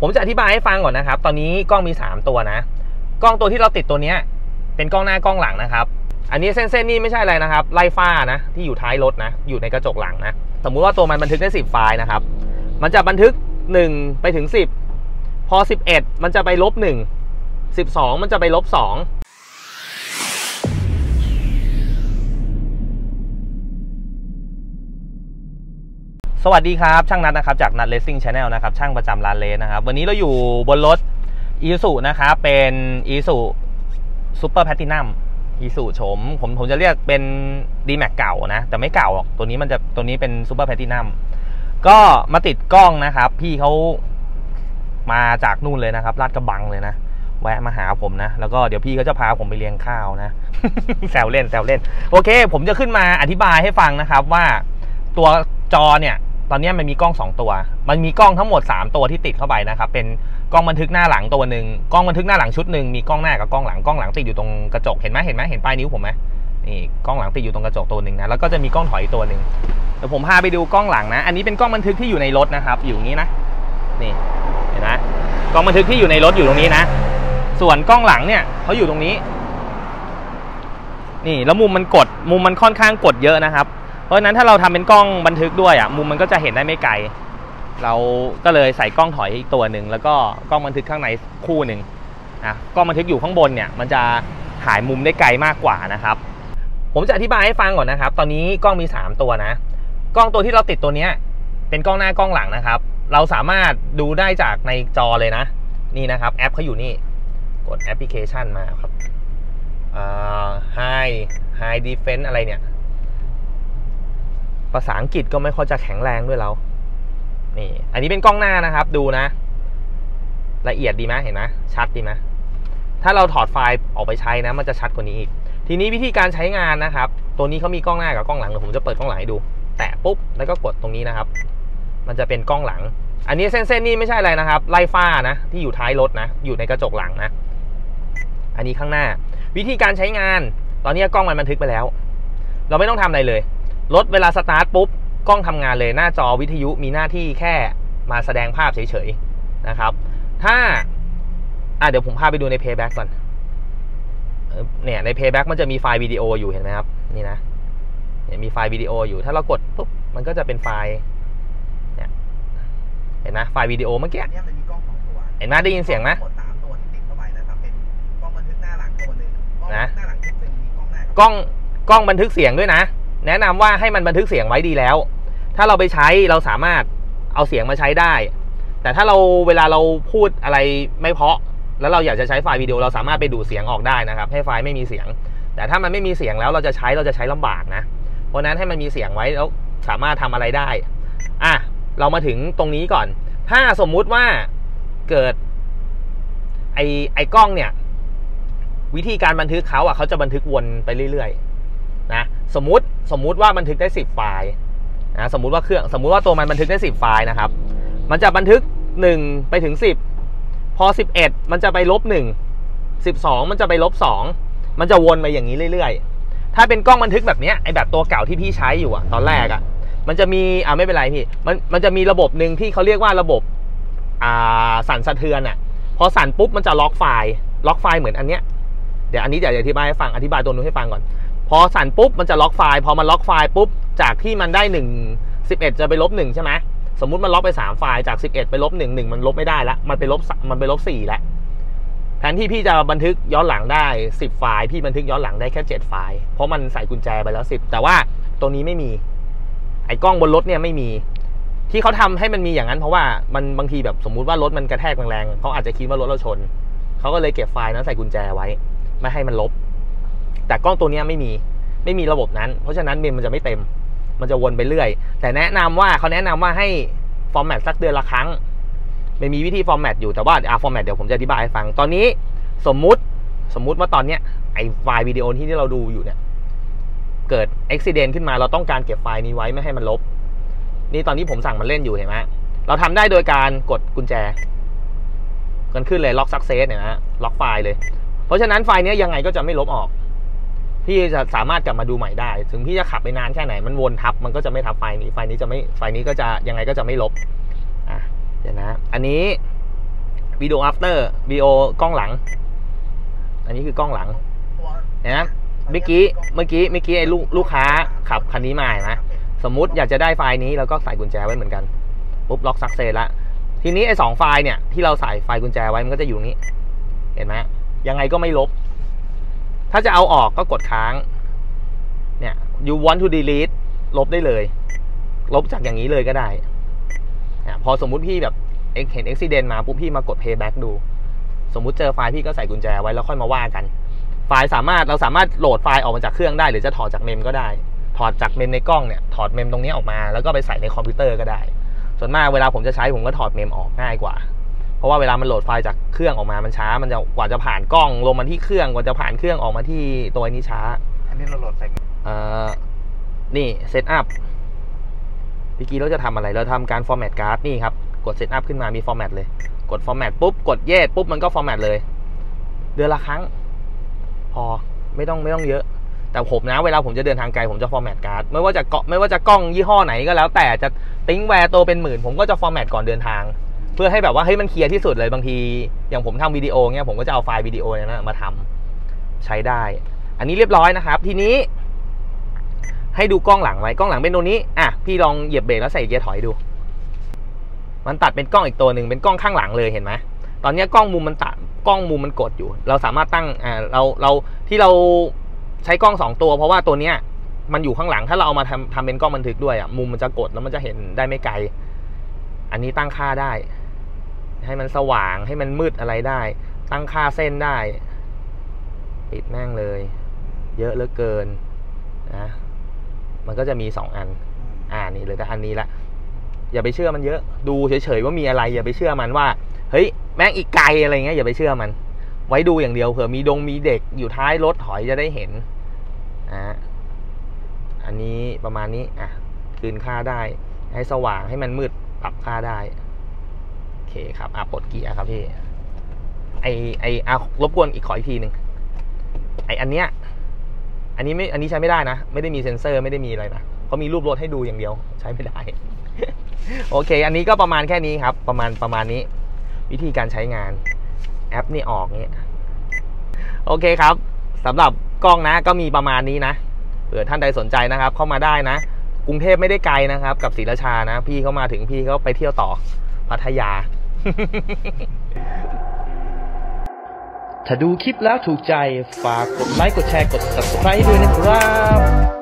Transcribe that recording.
ผมจะอธิบายให้ฟังก่อนนะครับ ตอนนี้กล้องมี 3 ตัวนะ กล้องตัวที่เราติดตัวเนี้ย เป็นกล้องหน้ากล้องหลังนะครับ อันนี้เส้นๆนี่ไม่ใช่อะไรนะครับ ไล่ฟ้านะ ที่อยู่ท้ายรถนะ อยู่ในกระจกหลังนะ สมมุติว่าตัวมันบันทึกได้ 10 ไฟล์นะครับ มันจะบันทึก 1 ไปถึง 10 พอ 11 มันจะไปลบ 1 12 มันจะไปลบ 2 วัสดีครับ ช่างนัดนะครับจากนัด Racing Channel นะครับช่างประจำร้านเรดนะครับ วันนี้เราอยู่บนรถอีซูซุนะครับเป็นอีซูซุ Super Platinum อีซูซุโฉมผมผมจะเรียกเป็น d m a x เก่านะ แต่ไม่เก่าหรอกตัวนี้มันจะตัวนี้เป็น Super Platinum ก็มาติดกล้องนะครับ พี่เขามาจากนู่นเลยนะครับลาดกระบังเลยนะ แวะมาหาผมนะ แล้วก็เดี๋ยวพี่เขาจะพาผมไปเลี้ยงข้าวนะแซวเล่นแซวเล่น โอเค ผมจะขึ้นมาอธิบายให้ฟังนะครับว่าตัวจอเนี่ย ตอนนี้มันมีกล้อง 2 ตัว มันมีกล้องทั้งหมด 3 ตัวที่ติดเข้าไปนะครับ เป็นกล้องบันทึกหน้าหลังตัวหนึ่งกล้องบันทึกหน้าหลังชุดหนึ่งมีกล้องหน้ากับกล้องหลัง กล้องหลังติดอยู่ตรงกระจก เห็นไหมเห็นไหมเห็นปลายนิ้วผมไหมนี่กล้องหลังติดอยู่ตรงกระจกตัวหนึ่งนะ แล้วก็จะมีกล้องถอยตัวหนึ่งเดี๋ยวผมพาไปดูกล้องหลังนะ อันนี้เป็นกล้องบันทึกที่อยู่ในรถนะครับ อยู่อย่างนี้นะ นี่ เห็นไหมกล้องบันทึกที่อยู่ในรถอยู่ตรงนี้นะ ส่วนกล้องหลังเนี่ยเขาอยู่ตรงนี้ นี่ แล้วมุมมันกด มุมมันค่อนข้างกดเยอะนะครับ เพราะนั้นถ้าเราทำเป็นกล้องบันทึกด้วยอะมุมมันก็จะเห็นได้ไม่ไกล เราก็เลยใส่กล้องถอยอีกตัวหนึ่งแล้วก็กล้องบันทึกข้างในคู่หนึ่งนะกล้องบันทึกอยู่ข้างบนเนี่ยมันจะถ่ายมุมได้ไกลมากกว่านะครับ ผมจะอธิบายให้ฟังก่อนนะครับ ตอนนี้กล้องมี 3 ตัวนะ กล้องตัวที่เราติดตัวเนี้ยเป็นกล้องหน้ากล้องหลังนะครับ เราสามารถดูได้จากในจอเลยนะ นี่นะครับแอปเขาอยู่นี่ กดแอปพลิเคชันมาครับ High High Defense อะไรเนี่ย ภาษาอังกฤษก็ไม่ค่อยจะแข็งแรงด้วยเรา นี่ อันนี้เป็นกล้องหน้านะครับ ดูนะ ละเอียดดีไหมเห็นไหมชัดดีไหมถ้าเราถอดไฟล์ออกไปใช้นะ มันจะชัดกว่านี้อีก ทีนี้วิธีการใช้งานนะครับ ตัวนี้เขามีกล้องหน้ากับกล้องหลังเดี๋ยวผมจะเปิดกล้องหลังให้ดู แตะปุ๊บ แล้วก็กดตรงนี้นะครับ มันจะเป็นกล้องหลัง อันนี้เส้นๆนี่ไม่ใช่อะไรนะครับ ไล่ฟ้านะ ที่อยู่ท้ายรถนะ อยู่ในกระจกหลังนะ อันนี้ข้างหน้า วิธีการใช้งาน ตอนนี้กล้องมันบันทึกไปแล้ว เราไม่ต้องทำอะไรเลย รถเวลาสตาร์ทปุ๊บกล้องทำงานเลยหน้าจอวิทยุมีหน้าที่แค่มาแสดงภาพเฉยๆนะครับ ถ้าอะเดี๋ยวผมพาไปดูใน Playback ก่อนเนี่ยใน Playback มันจะมีไฟล์วิดีโออยู่เห็นไหมครับ นี่นะเนี่ยมีไฟล์วิดีโออยู่ถ้าเรากดปุ๊บมันก็จะเป็นไฟล์เนี่ยเห็นไหมไฟล์วิดีโอเมื่อกี้เนี่ยมันมีกล้องสองตัวเห็นไหมได้ยินเสียงไหมทั้หมดสามตัวที่ติดเข้าไปนะครับเป็นกล้องบันทึกหน้าหลังตัวหนึ่งกล้องนะหน้าหลังชุดหนึ่งมีกล้องหน้ากับกล้องกล้องบันทึกเสียงด้วยนะ แนะนำว่าให้มันบันทึกเสียงไว้ดีแล้ว ถ้าเราไปใช้เราสามารถเอาเสียงมาใช้ได้ แต่ถ้าเราเวลาเราพูดอะไรไม่เพาะ แล้วเราอยากจะใช้ไฟล์วิดีโอเราสามารถไปดูดเสียงออกได้นะครับ ให้ไฟล์ไม่มีเสียง แต่ถ้ามันไม่มีเสียงแล้วเราจะใช้เราจะใช้ลำบากนะ เพราะนั้นให้มันมีเสียงไว้แล้วสามารถทำอะไรได้ อะ เรามาถึงตรงนี้ก่อน ถ้าสมมุติว่าเกิด ไอไอกล้องเนี่ย วิธีการบันทึกเขาอะเขาจะบันทึกวนไปเรื่อยๆ นะสมมติสมมุติว่าบันทึกได้ 10 ไฟล์นะสมมุติว่าเครื่องสมมุติว่าตัวมันบันทึกได้ 10 ไฟล์นะครับ มันจะบันทึก 1 ไปถึง 10 พอ 11 มันจะไปลบ 1 12 มันจะไปลบ 2 มันจะวนไปอย่างนี้เรื่อย ๆ ถ้าเป็นกล้องบันทึกแบบนี้ไอแบบตัวเก่าที่พี่ใช้อยู่อะตอนแรกอะมันจะมีอ่าไม่เป็นไรพี่มันมันจะมีระบบหนึ่งที่เขาเรียกว่าระบบอ่าสั่นสะเทือนอะพอสั่นปุ๊บมันจะล็อกไฟล์ล็อกไฟล์เหมือนอันเนี้ยเดี๋ยวอันนี้เดี๋ยวอธิบายให้ฟังอธิบายตัวนู้นให้ฟังก่อน พอสั่นปุ๊บมันจะล็อกไฟล์พอมันล็อกไฟล์ปุ๊บจากที่มันได้ 1 11 จะไปลบ1ใช่ไหมสมมุติมันล็อกไป 3 ไฟล์จาก 11 ไปลบ1 1 มันลบไม่ได้ล้วมันไปลบมันไปลบ4แล้วแทนที่พี่จะบันทึกย้อนหลังได้ 10 ไฟล์พี่บันทึกย้อนหลังได้แค่ 7 ไฟล์เพราะมันใส่กุญแจไปแล้ว 10 แต่ว่าตัวนี้ไม่มี ไอ้กล้องบนรถเนี่ยไม่มี ที่เขาทำให้มันมีอย่างนั้นเพราะว่ามันบางทีแบบสมมุติว่ารถมันกระแทกแรงๆเขาอาจจะคิดว่ารถเราชนเขาก็เลยเก็บไฟล์นั้นใส่กุญแจไว้ ไม่ให้มันลบ แต่กล้องตัวนี้ไม่มีไม่มีระบบนั้น เพราะฉะนั้นเมมมันจะไม่เต็ม มันจะวนไปเรื่อย แต่แนะนำว่าเขาแนะนำว่าให้ format สักเดือนละครั้งไม่มีวิธี format อยู่แต่ว่าอ่า format เดี๋ยวผมจะอธิบายให้ฟังตอนนี้สมมุติสมมุติว่าตอนเนี้ยไอไฟล์วิดีโอที่ที่เราดูอยู่เนี่ยเกิดอุบัติเหตุขึ้นมาเราต้องการเก็บไฟล์นี้ไว้ไม่ให้มันลบ นี่ตอนนี้ผมสั่งมันเล่นอยู่เห็นไหมเราทำได้โดยการกดกุญแจกันขึ้นเลย lock success เนี่ยนะล็อกไฟล์เลย เพราะฉะนั้นไฟล์นี้ยังไงก็จะไม่ลบออก พี่จะสามารถกลับมาดูใหม่ได้ ถึงพี่จะขับไปนานแค่ไหนมันวนทับ มันก็จะไม่ทับไฟล์นี้ไฟล์นี้จะไม่ไฟล์นี้ก็จะยังไงก็จะไม่ลบอะเดี๋ยวนะ อันนี้วิดีโอ after วิดีโอกล้องหลัง อันนี้คือกล้องหลังเห็นไหมเมื่อกี้เมื่อกี้เมื่อกี้ไอ้ลูกลูกค้าขับคันนี้มาเห็นไหมสมมุติอยากจะได้ไฟล์นี้แล้วก็ใส่กุญแจไว้เหมือนกันปุ๊บ lock success ละทีนี้ไอ้สองไฟล์เนี่ยที่เราใส่ไฟล์กุญแจไว้มันก็จะอยู่นี้ เห็นไหมยังไงก็ไม่ลบ ถ้าจะเอาออกก็กดค้าง เนี่ย you want to delete ลบได้เลย ลบจากอย่างนี้เลยก็ได้ พอสมมุติพี่แบบเอ๊ะเห็นอุบัติเหตุมาปุ๊บพี่มากด playback ดู สมมุติเจอไฟล์พี่ก็ใส่กุญแจไว้แล้วค่อยมาว่ากัน ไฟล์สามารถเราสามารถโหลดไฟล์ออกมาจากเครื่องได้ หรือจะถอดจากเมมก็ได้ ถอดจากเมมในกล้องเนี่ย ถอดเมมตรงนี้ออกมา แล้วก็ไปใส่ในคอมพิวเตอร์ก็ได้ ส่วนมากเวลาผมจะใช้ผมก็ถอดเมมออกง่ายกว่า เพราะว่าเวลามันโหลดไฟล์จากเครื่องออกมามันช้า มันจะกว่าจะผ่านกล้องลงมาที่เครื่องกว่าจะผ่านเครื่องออกมาที่ตัวนี้ช้า อันนี้เราโหลดใส่เอ่อนี่ setup เมื่อกี้เราจะทำอะไร เราทำการ format card นี่ครับ กด setup ขึ้นมามี format เลย กด format ปุ๊บ กด yes ปุ๊บ มันก็ format เลย เดือนละครั้ง พอ ไม่ต้องไม่ต้องเยอะ แต่ผมนะ เวลาผมจะเดินทางไกล ผมจะ format card ไม่ว่าจะเกาะไม่ว่าจะกล้องยี่ห้อไหนก็แล้ว แต่จะ Thinkware ตัวเป็นหมื่น ผมก็จะ format ก่อนเดินทางเพื่อให้แบบว่าเฮ้ยมันเคลียร์ที่สุดเลยบางที อย่างผมทำวิดีโอเงี้ยผมก็จะเอาไฟล์วิดีโอเนี่ยนะมาทำใช้ได้ อันนี้เรียบร้อยนะครับ ทีนี้ ให้ดูกล้องหลังไว้กล้องหลังเป็นตัวนี้อะพี่ลองเหยียบเบรกแล้วใส่เกียร์ถอยดู มันตัดเป็นกล้องอีกตัวหนึ่งเป็นกล้องข้างหลังเลยเห็นไหมตอนนี้กล้องมุมมันตัดกล้องมุมมันกดอยู่ เราสามารถตั้งอ่าเราเราที่เราใช้กล้องสองตัว เพราะว่าตัวเนี้ยมันอยู่ข้างหลังถ้าเราเอามาทำทำเป็นกล้องบันทึกด้วยอะมุมมันจะกดแล้วมันจะเห็นได้ไม่ไกล อันนี้ตั้งค่าได้ ให้มันสว่างให้มันมืดอะไรได้ ตั้งค่าเส้นได้ ปิดแม่งเลย เยอะเหลือเกินนะมันก็จะมีสองอัน อ่านี่เหลยแต่อันนี้ละอย่าไปเชื่อมันเยอะ ดูเฉยๆว่ามีอะไร อย่าไปเชื่อมันว่า เฮ้ย แม่งอีกไกลอะไรเงี้ยอย่าไปเชื่อมัน ไว้ดูอย่างเดียวเผื่อมีดงมีเด็กอยู่ท้ายรถถอยจะได้เห็นอ่าอันนี้ประมาณนี้อะคืนค่าได้ ให้สว่างให้มันมืดปรับค่าได้โอ เคครับอะปลดเกียร์ครับพี่ ไอไออะรบกวนอีกขออีกทีหนึ่งไออันเนี้ย อันนี้ไม่ อันนี้ใช้ไม่ได้นะ ไม่ได้มีเซ็นเซอร์ไม่ได้มีอะไรนะเขามีรูปรถให้ดูอย่างเดียว ใช้ไม่ได้ โอเค อันนี้ก็ประมาณแค่นี้ครับ ประมาณประมาณนี้ วิธีการใช้งานแอปนี่ออกเนี้ยโอเคครับสำหรับกล้องนะก็มีประมาณนี้นะเผื่อท่านใดสนใจนะครับ เข้ามาได้นะ กรุงเทพไม่ได้ไกลนะครับ กับศรีราชานะ พี่เข้ามาถึงพี่เขาไปเที่ยวต่อพัทยา ถ้าดูคลิปแล้วถูกใจ ฝากกดไลค์ กดแชร์ กด subscribe ด้วยนะครับ